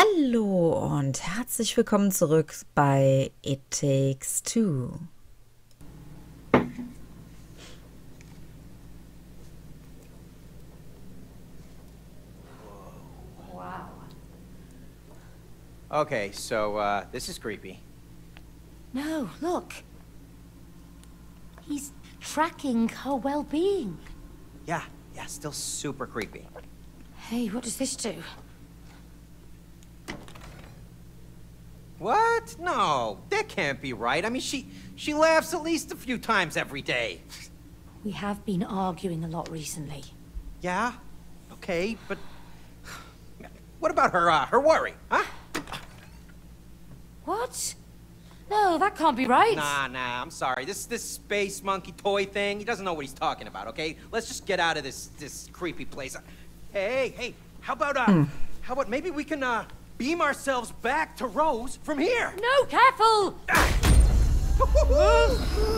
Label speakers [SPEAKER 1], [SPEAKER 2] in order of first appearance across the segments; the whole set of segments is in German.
[SPEAKER 1] Hallo und herzlich willkommen zurück bei It Takes Two.
[SPEAKER 2] Okay, so, uh, this is creepy.
[SPEAKER 3] No, look. He's tracking her well-being.
[SPEAKER 2] Yeah, yeah, still super creepy.
[SPEAKER 3] Hey, what does this do?
[SPEAKER 2] What? No, that can't be right. I mean, she she laughs at least a few times every day.
[SPEAKER 3] We have been arguing a lot recently.
[SPEAKER 2] Yeah, okay, but what about her uh, her worry, huh?
[SPEAKER 3] What? No, that can't be right.
[SPEAKER 2] Nah, nah, I'm sorry. This this space monkey toy thing, he doesn't know what he's talking about, okay? Let's just get out of this this creepy place. Hey, hey, how about uh how about maybe we can uh beam ourselves back to Rose from here?
[SPEAKER 3] No, careful!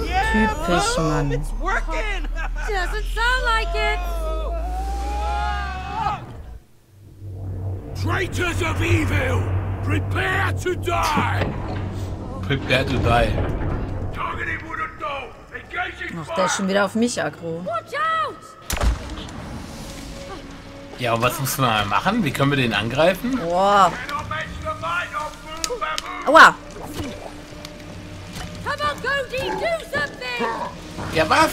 [SPEAKER 2] yeah,
[SPEAKER 1] Typisch, Mann.
[SPEAKER 2] it's working.
[SPEAKER 3] Doesn't sound like it.
[SPEAKER 4] Traitors of evil, prepare to die!
[SPEAKER 5] Prepare to die.
[SPEAKER 1] Ach, der ist schon wieder auf mich aggro.
[SPEAKER 3] Watch out!
[SPEAKER 5] Ja, und was müssen wir mal machen? Wie können wir den angreifen?
[SPEAKER 1] Boah. Aua.
[SPEAKER 3] Come on, Cody, do something!
[SPEAKER 5] Ja, was?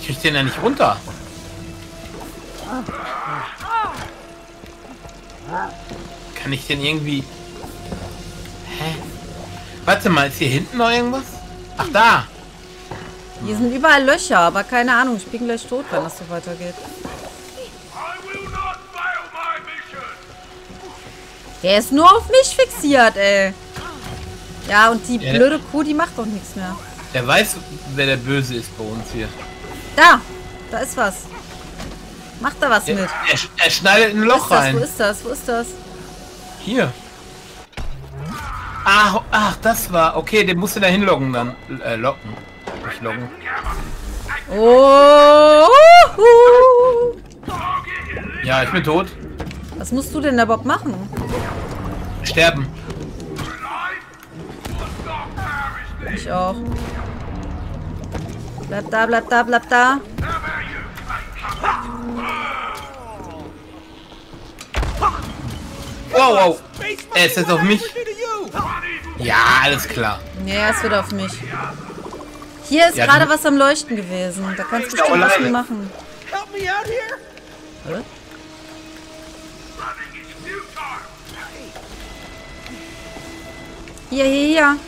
[SPEAKER 5] Ich krieg den ja nicht runter. Kann ich den irgendwie... Hä? Warte mal, ist hier hinten noch irgendwas? Ach, da.
[SPEAKER 1] Hier sind überall Löcher, aber keine Ahnung. Ich bin gleich tot, wenn das so weitergeht. Der ist nur auf mich fixiert, ey. Ja, und die
[SPEAKER 5] Ja.
[SPEAKER 1] blöde Kuh, die macht doch nichts mehr.
[SPEAKER 5] Der weiß, wer der Böse ist bei uns hier.
[SPEAKER 1] Da. Da ist was. Macht da was
[SPEAKER 5] Er,
[SPEAKER 1] mit.
[SPEAKER 5] er, er schneidet ein
[SPEAKER 1] Wo
[SPEAKER 5] Loch?
[SPEAKER 1] Wo
[SPEAKER 5] rein.
[SPEAKER 1] ist das? Wo ist das?
[SPEAKER 5] Hier. Ach, ach, das war... Okay, den musst du da hinloggen dann. Äh, locken. Nicht loggen.
[SPEAKER 1] Oh.
[SPEAKER 5] Ja, ich bin tot.
[SPEAKER 1] Was musst du denn da überhaupt machen?
[SPEAKER 5] Sterben.
[SPEAKER 1] Ich auch. Bleib da, bleib da, bleib da.
[SPEAKER 5] Wow, wow. Er ist jetzt auf mich. Ja, alles klar.
[SPEAKER 1] Nee, es wird auf mich. Hier ist
[SPEAKER 5] Ja,
[SPEAKER 1] gerade was am Leuchten gewesen. Da kannst du
[SPEAKER 5] Ja,
[SPEAKER 1] bestimmt was machen.
[SPEAKER 2] Help me out here.
[SPEAKER 4] Running
[SPEAKER 1] Hier, hier, hier.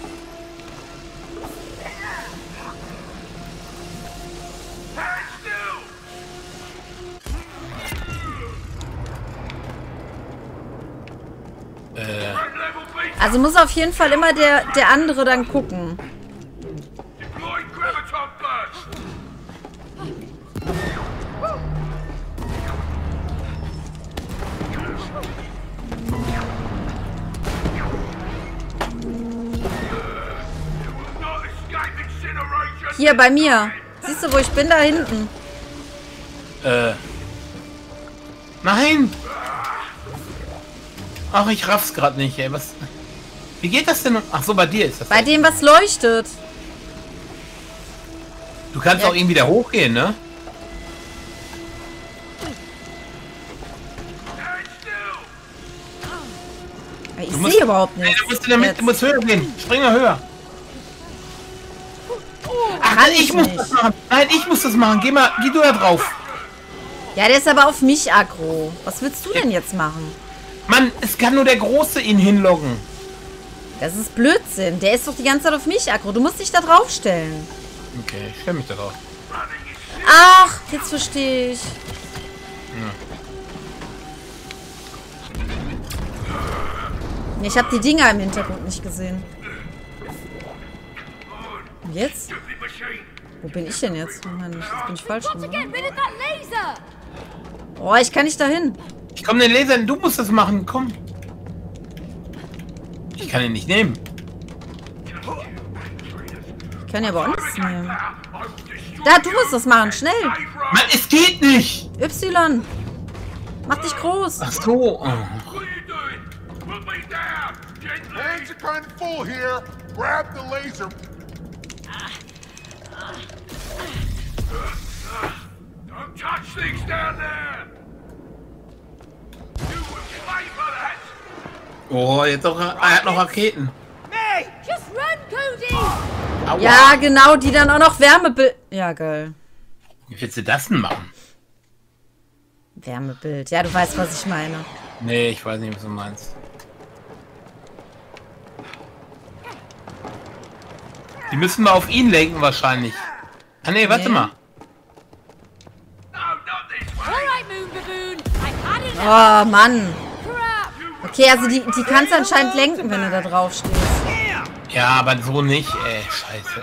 [SPEAKER 5] Äh!
[SPEAKER 1] Also muss auf jeden Fall immer der, der andere dann gucken. Hier bei mir. Siehst du, wo ich bin? Da hinten.
[SPEAKER 5] äh. Nein! Ach, ich raff's gerade nicht, ey. Was. Wie geht das denn? Ach so, bei dir ist das.
[SPEAKER 1] Bei dem, was leuchtet.
[SPEAKER 5] Du kannst
[SPEAKER 1] Ja.
[SPEAKER 5] auch irgendwie da hochgehen, ne?
[SPEAKER 1] Ich sehe überhaupt
[SPEAKER 5] Nein,
[SPEAKER 1] nichts.
[SPEAKER 5] du musst, damit,
[SPEAKER 1] Jetzt.
[SPEAKER 5] du musst höher gehen. Spring mal höher. Ach, nein, ich muss
[SPEAKER 1] nicht.
[SPEAKER 5] das machen. Nein, ich muss das machen. Geh mal, geh du da drauf.
[SPEAKER 1] Ja, der ist aber auf mich aggro. Was willst du denn jetzt machen?
[SPEAKER 5] Mann, es kann nur der Große ihn hinloggen.
[SPEAKER 1] Das ist Blödsinn. Der ist doch die ganze Zeit auf mich aggro. Du musst dich da draufstellen.
[SPEAKER 5] Okay, ich stell mich da drauf.
[SPEAKER 1] Ach, jetzt verstehe ich. Nee, Ich habe die Dinger im Hintergrund nicht gesehen. Und jetzt? Wo bin ich denn jetzt? Oh Mann, jetzt bin ich falsch rum. Oh, ich kann nicht dahin.
[SPEAKER 5] Ich komm den Laser, du musst das machen. Komm. Ich kann ihn nicht nehmen.
[SPEAKER 1] Ich kann ja aber auch nichts nehmen. Da, du musst das machen. Schnell.
[SPEAKER 5] Mann, es geht nicht.
[SPEAKER 1] Y. Mach dich groß.
[SPEAKER 5] Ach so. Oh.
[SPEAKER 6] Hands are kind of full here. Grab the laser.
[SPEAKER 4] Don't touch things down there! You will pay for that!
[SPEAKER 5] Oh, jetzt auch. Er hat noch Raketen.
[SPEAKER 2] Hey!
[SPEAKER 3] Just run, Cody!
[SPEAKER 5] Aua.
[SPEAKER 1] Ja, genau, die dann auch noch Wärmebild. Ja, geil.
[SPEAKER 5] Wie willst du das denn machen?
[SPEAKER 1] Wärmebild. Ja, du weißt, was ich meine.
[SPEAKER 5] Nee, ich weiß nicht, was du meinst. Die müssen wir auf ihn lenken wahrscheinlich. Ah nee, warte
[SPEAKER 1] Nee.
[SPEAKER 5] mal.
[SPEAKER 1] Oh, Mann. Okay, also die, die kannst du anscheinend lenken, wenn du da drauf stehst.
[SPEAKER 5] Ja, aber so nicht, ey. Scheiße.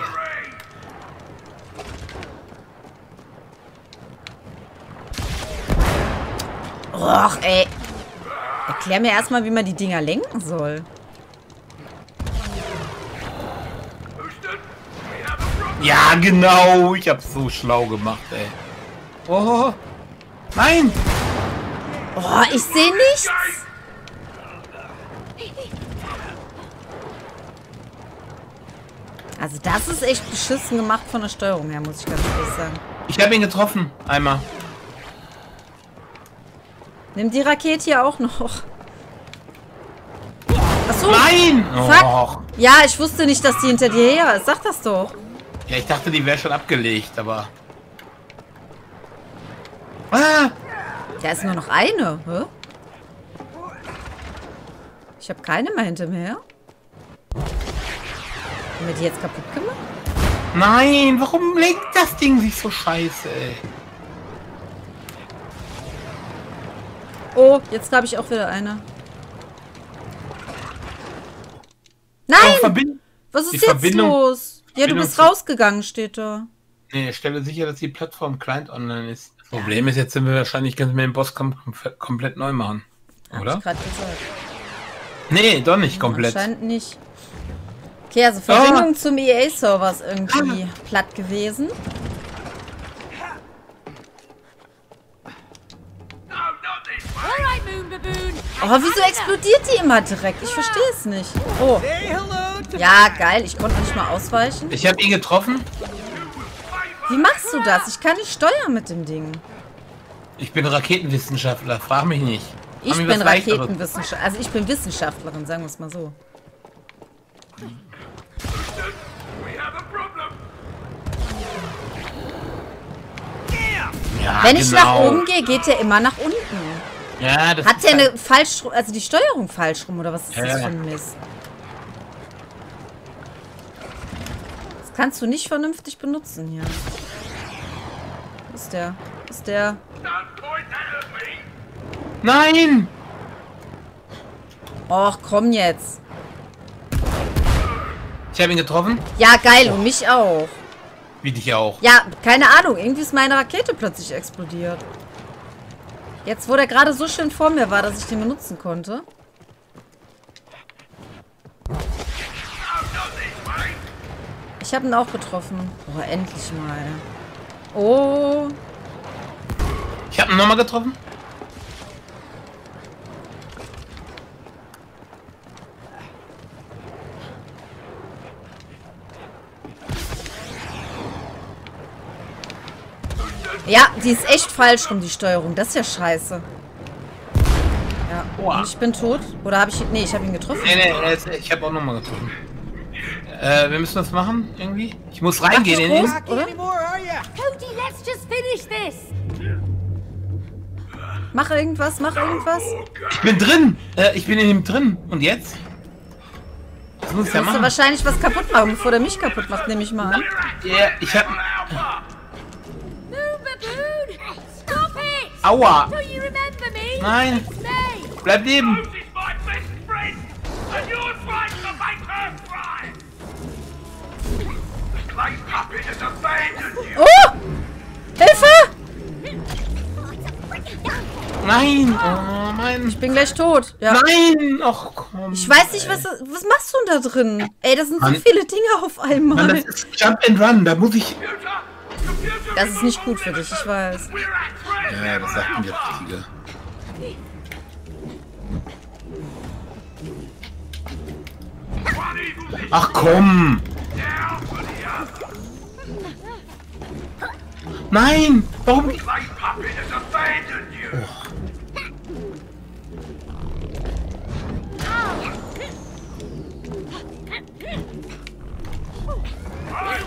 [SPEAKER 1] Och, ey. Erklär mir erstmal, wie man die Dinger lenken soll.
[SPEAKER 5] Ja, genau. Ich hab's so schlau gemacht, ey. Oh. Nein.
[SPEAKER 1] Oh, ich sehe nichts. Also das ist echt beschissen gemacht von der Steuerung her, muss ich ganz ehrlich sagen.
[SPEAKER 5] Ich habe ihn getroffen. Einmal.
[SPEAKER 1] Nimm die Rakete hier auch noch. Achso.
[SPEAKER 5] Nein.
[SPEAKER 1] Fuck.
[SPEAKER 5] Och.
[SPEAKER 1] Ja, ich wusste nicht, dass die hinter dir her ist. Sag das doch.
[SPEAKER 5] Ja, ich dachte, die wäre schon abgelegt, aber... Ah.
[SPEAKER 1] Da ist nur noch eine. Hä? Ich habe keine mehr hinter mir her. Haben wir die jetzt kaputt gemacht?
[SPEAKER 5] Nein, warum lenkt das Ding sich so scheiße, ey?
[SPEAKER 1] Oh, jetzt habe ich auch wieder eine. Nein! Was ist jetzt
[SPEAKER 5] Verbindung-
[SPEAKER 1] los? Ja, du bist rausgegangen, steht da.
[SPEAKER 5] nee, stelle sicher, dass die Plattform Client online ist. Das Problem ist, jetzt sind wir wahrscheinlich, können wir den Boss kom kom komplett neu machen.
[SPEAKER 1] Hab
[SPEAKER 5] Oder?
[SPEAKER 1] ich gerade gesagt.
[SPEAKER 5] Nee, doch nicht komplett.
[SPEAKER 1] Anscheinend nicht. Okay, also Verbindung zum EA-Server ist irgendwie platt gewesen. Oh, wieso explodiert die immer direkt? Ich verstehe es nicht. Oh, ja, geil. Ich konnte nicht mal ausweichen.
[SPEAKER 5] Ich habe ihn getroffen.
[SPEAKER 1] Wie machst du das? Ich kann nicht steuern mit dem Ding.
[SPEAKER 5] Ich bin Raketenwissenschaftler, frag mich nicht.
[SPEAKER 1] Ich
[SPEAKER 5] wir
[SPEAKER 1] bin? Raketenwissenschaftlerin. Also ich bin Wissenschaftlerin, sagen wir es mal so.
[SPEAKER 5] Ja,
[SPEAKER 1] Wenn ich nach
[SPEAKER 5] genau.
[SPEAKER 1] oben gehe, geht der immer nach unten.
[SPEAKER 5] Ja, das
[SPEAKER 1] Hat der
[SPEAKER 5] halt-
[SPEAKER 1] eine falsch, also die Steuerung falsch rum oder was ist das
[SPEAKER 5] Ja.
[SPEAKER 1] für ein Mist? Das kannst du nicht vernünftig benutzen hier. Ist der? Ist der?
[SPEAKER 5] Nein!
[SPEAKER 1] Och, komm jetzt.
[SPEAKER 5] Ich habe ihn getroffen.
[SPEAKER 1] Ja, geil, und mich auch.
[SPEAKER 5] Wie dich auch.
[SPEAKER 1] Ja, keine Ahnung, irgendwie ist meine Rakete plötzlich explodiert. Jetzt, wo der gerade so schön vor mir war, dass ich den benutzen konnte. Ich habe ihn auch getroffen. Oh, endlich mal. Oh.
[SPEAKER 5] Ich habe ihn nochmal getroffen.
[SPEAKER 1] Ja, die ist echt falsch rum, die Steuerung. Das ist ja scheiße. Ja,
[SPEAKER 5] Oha.
[SPEAKER 1] und ich bin tot. Oder habe ich... Nee, ich habe ihn getroffen.
[SPEAKER 5] Nee, nee, ich habe auch nochmal getroffen. Äh, wir müssen das machen, irgendwie. Ich muss reingehen in ihn.
[SPEAKER 1] Oder?
[SPEAKER 3] Cody, let's just finish this.
[SPEAKER 1] Mach irgendwas, mach irgendwas.
[SPEAKER 5] Ich bin drin. Äh, ich bin in ihm drin. Und jetzt? Was muss ich da
[SPEAKER 1] Musst du
[SPEAKER 5] machen?
[SPEAKER 1] wahrscheinlich was kaputt machen, bevor der mich kaputt macht, nehme ich mal an.
[SPEAKER 5] Ja, ich hab... Aua! Nein! Bleib leben!
[SPEAKER 1] Oh! Hilfe!
[SPEAKER 5] Nein! Oh nein!
[SPEAKER 1] Ich bin gleich tot. Ja.
[SPEAKER 5] Nein! Och komm!
[SPEAKER 1] Ich weiß nicht, was, was machst du denn da drin? Ey, das sind so
[SPEAKER 5] Mann.
[SPEAKER 1] viele Dinge auf einmal.
[SPEAKER 5] Mann, das ist Jump and Run. Da muss ich...
[SPEAKER 1] Das ist nicht gut für dich, ich weiß.
[SPEAKER 5] Ja, das sagt mir der Richtige.
[SPEAKER 4] One eagle's is
[SPEAKER 5] Ach komm!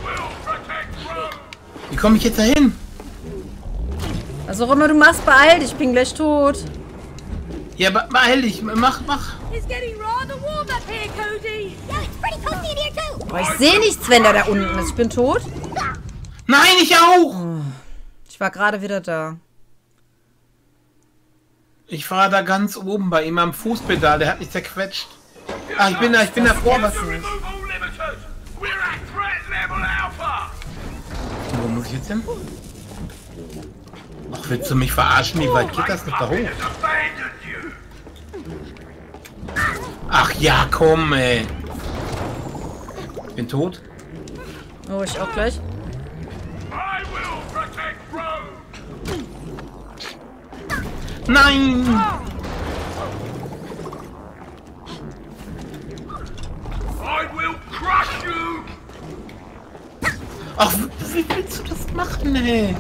[SPEAKER 4] Will protect Rome.
[SPEAKER 5] Wie komme ich jetzt dahin?
[SPEAKER 1] Was auch immer du machst, beeil dich, ich bin gleich tot.
[SPEAKER 5] Ja, be- beeil dich. Mach, mach.
[SPEAKER 1] Boah, ich sehe nichts, wenn der da unten ist. Ich bin tot.
[SPEAKER 5] Nein, ich auch!
[SPEAKER 1] Ich war gerade wieder da.
[SPEAKER 5] Ich war da ganz oben bei ihm am Fußpedal. Der hat mich zerquetscht. Ah, ich bin da, ich bin. Was?
[SPEAKER 4] Threat level alpha.
[SPEAKER 5] Wo muss ich jetzt hin? Ach, willst du mich verarschen? Wie weit geht das noch da hoch? Ach ja, komm, ey. Ich bin tot.
[SPEAKER 1] Oh, ich auch gleich.
[SPEAKER 4] I will protect Rome.
[SPEAKER 5] Nein!
[SPEAKER 4] I will crush you.
[SPEAKER 5] Ach, wie willst du das machen, ey?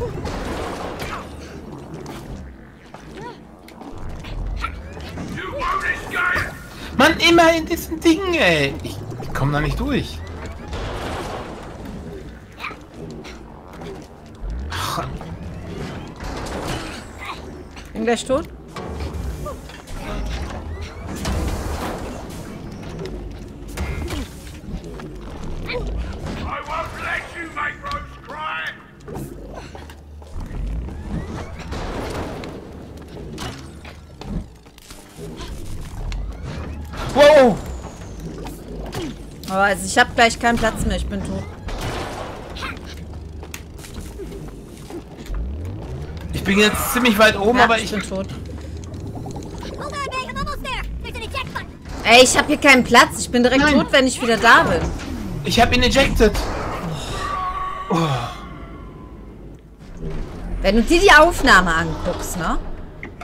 [SPEAKER 5] Mann, immer in diesen Dingen, ey. Ich, ich komm da nicht durch.
[SPEAKER 1] Bin gleich tot.
[SPEAKER 5] Wow!
[SPEAKER 1] Aber also ich habe gleich keinen Platz mehr. Ich bin tot.
[SPEAKER 5] Bin jetzt ziemlich weit oben,
[SPEAKER 1] Ja,
[SPEAKER 5] aber
[SPEAKER 1] ich
[SPEAKER 5] ich...
[SPEAKER 1] bin tot. Ey, ich habe hier keinen Platz. Ich bin direkt
[SPEAKER 5] Nein.
[SPEAKER 1] tot, wenn ich wieder da bin.
[SPEAKER 5] Ich hab ihn ejected.
[SPEAKER 1] Wenn du dir die Aufnahme anguckst, ne?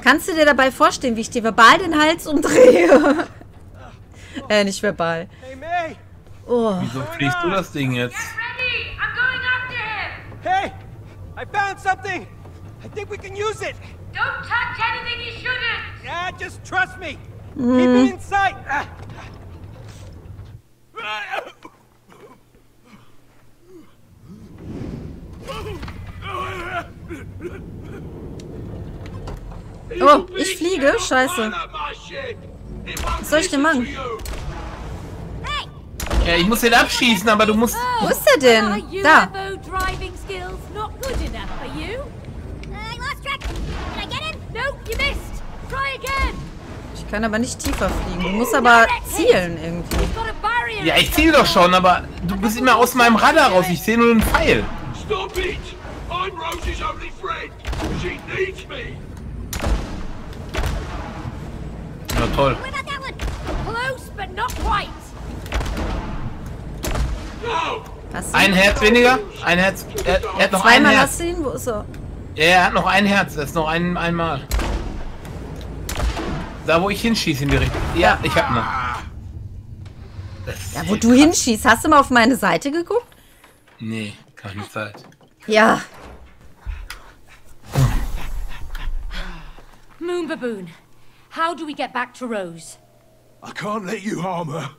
[SPEAKER 1] Kannst du dir dabei vorstellen, wie ich dir verbal den Hals umdrehe? äh, nicht verbal.
[SPEAKER 2] Hey, May!
[SPEAKER 1] Oh.
[SPEAKER 5] Wieso fliegst du das Ding jetzt?
[SPEAKER 3] Ready! I'm going after him!
[SPEAKER 2] Hey! I found something! I think we can use it!
[SPEAKER 3] Don't touch anything you shouldn't!
[SPEAKER 2] Yeah, just trust me! Keep it in sight!
[SPEAKER 1] Oh, ich fliege? Scheiße.
[SPEAKER 4] Was
[SPEAKER 1] soll ich denn machen?
[SPEAKER 5] Ja, ich muss den abschießen, aber du musst...
[SPEAKER 1] Wo ist der
[SPEAKER 3] Are
[SPEAKER 1] denn? Da. Ich kann aber nicht tiefer fliegen. Du musst aber zielen irgendwie.
[SPEAKER 5] Ja, ich ziel doch schon, aber du bist immer aus meinem Radar raus. Ich sehe nur einen Pfeil.
[SPEAKER 4] Stop it! I'm Rose's only friend. She needs me.
[SPEAKER 5] Na toll. Ein? Herz weniger. Ein Herz. Er, er hat noch ein
[SPEAKER 1] Zweimal
[SPEAKER 5] Herz.
[SPEAKER 1] hast du ihn? Wo ist er?
[SPEAKER 5] Ja, er hat noch ein Herz. Das ist noch ein, einmal. Da, wo ich hinschieße in die Richtung. Ja, ich hab noch. Das ist
[SPEAKER 1] Ja, wo du hinschießt. Hast du mal auf meine Seite geguckt?
[SPEAKER 5] Nee, keine Zeit.
[SPEAKER 1] Ja.
[SPEAKER 3] Moon Baboon, how do we get back to Rose?
[SPEAKER 4] I can't let you harm her.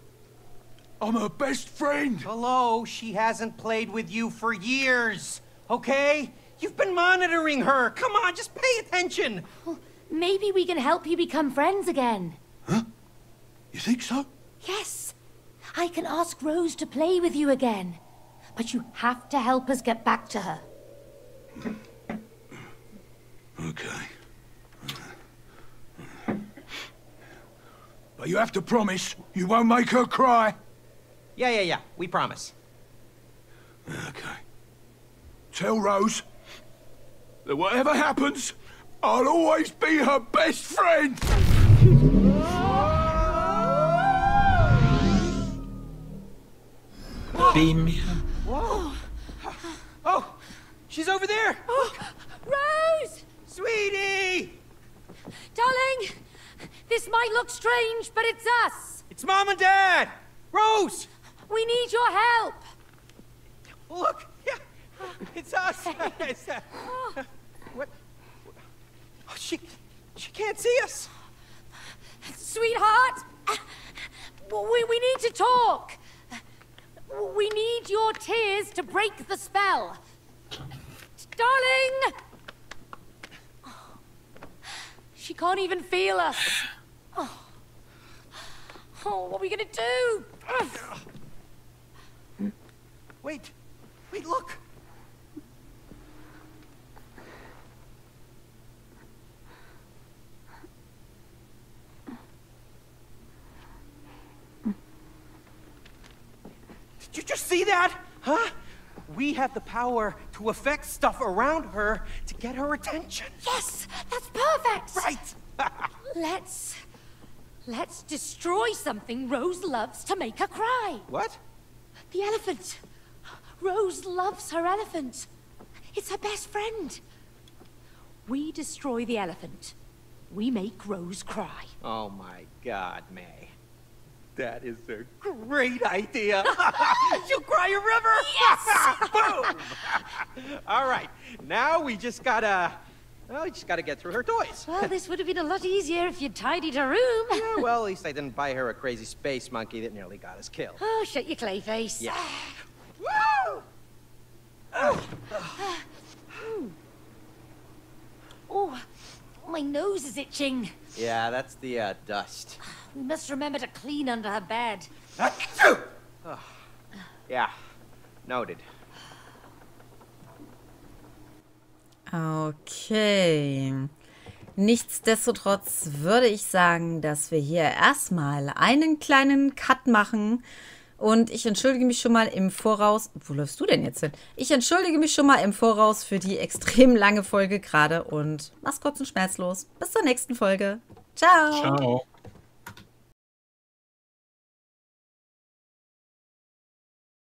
[SPEAKER 4] I'm her best friend.
[SPEAKER 2] Hello, she hasn't played with you for years, okay? You've been monitoring her. Come on, just pay attention.
[SPEAKER 3] Well, maybe we can help you become friends again. Huh?
[SPEAKER 4] You think so?
[SPEAKER 3] Yes, I can ask Rose to play with you again. But you have to help us get back to her.
[SPEAKER 4] Okay. But you have to promise you won't make her cry.
[SPEAKER 2] Yeah, yeah, yeah. We promise.
[SPEAKER 4] Okay. Tell Rose that whatever happens, I'll always be her best friend.
[SPEAKER 5] Beam mir.
[SPEAKER 2] Oh, she's over there.
[SPEAKER 3] Oh, Rose!
[SPEAKER 2] Sweetie!
[SPEAKER 3] Darling! This might look strange, but it's us.
[SPEAKER 2] It's Mom and Dad! Rose!
[SPEAKER 3] We need your help.
[SPEAKER 2] Look! Yeah! It's us! It's, uh, what? Oh, she, she can't see us!
[SPEAKER 3] Sweetheart, we, we need to talk. We need your tears to break the spell. Darling! She can't even feel us. Oh, oh what are we gonna do?
[SPEAKER 2] Wait! Wait, look! Did you just see that? Huh? We have the power to affect stuff around her to get her attention.
[SPEAKER 3] Yes, that's perfect.
[SPEAKER 2] Right!
[SPEAKER 3] Let's let's destroy something Rose loves to make her cry.
[SPEAKER 2] what?
[SPEAKER 3] The elephant. Rose loves her elephant. It's her best friend. We destroy the elephant. We make Rose cry.
[SPEAKER 2] Oh my god, May. That is a great idea. You'll cry a river. Yes! Boom! All right. Now we just gotta. Well, we just gotta get through her toys.
[SPEAKER 3] Well, this would have been a lot easier if you'd tidied her room.
[SPEAKER 2] Yeah, well, at least I didn't buy her a crazy space monkey that nearly got us killed.
[SPEAKER 3] Oh, shut your clay face.
[SPEAKER 2] Yeah. Woo!
[SPEAKER 3] Oh, my nose is itching.
[SPEAKER 2] Yeah, that's the uh, dust.
[SPEAKER 3] We must remember to clean under her bed.
[SPEAKER 2] Achoo! Oh. Yeah, noted.
[SPEAKER 1] Okay. Nichtsdestotrotz würde ich sagen, dass wir hier erstmal einen kleinen Cut machen. Und ich entschuldige mich schon mal im Voraus. Wo läufst du denn jetzt hin? Ich entschuldige mich schon mal im Voraus für die extrem lange Folge gerade und mach's kurz und schmerzlos. Bis zur nächsten Folge. Ciao.
[SPEAKER 5] Ciao.